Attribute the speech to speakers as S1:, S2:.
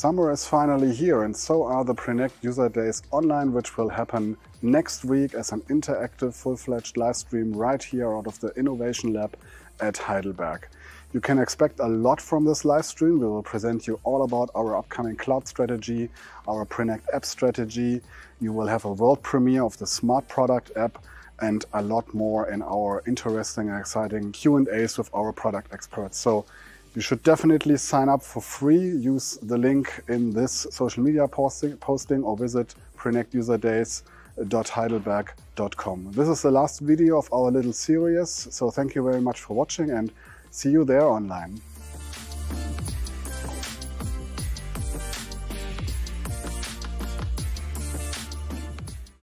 S1: Summer is finally here and so are the Prinect User Days online, which will happen next week as an interactive, full-fledged live stream right here out of the Innovation Lab at Heidelberg. You can expect a lot from this live stream. We will present you all about our upcoming cloud strategy, our Prinect app strategy. You will have a world premiere of the Smart Product app and a lot more in our interesting and exciting Q&As with our product experts. So you should definitely sign up for free. Use the link in this social media posting, posting or visit prinectuserdays.heidelberg.com. This is the last video of our little series, so thank you very much for watching and see you there online.